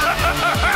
ha ha ha ha!